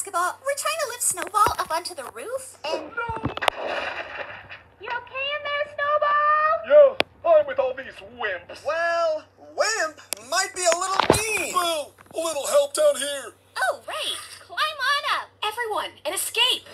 basketball. We're trying to lift Snowball up onto the roof, and You okay in there, Snowball? Yeah, I'm with all these wimps. Well, wimp might be a little mean. Boo! A little help down here. oh right, climb on up. Everyone, and escape.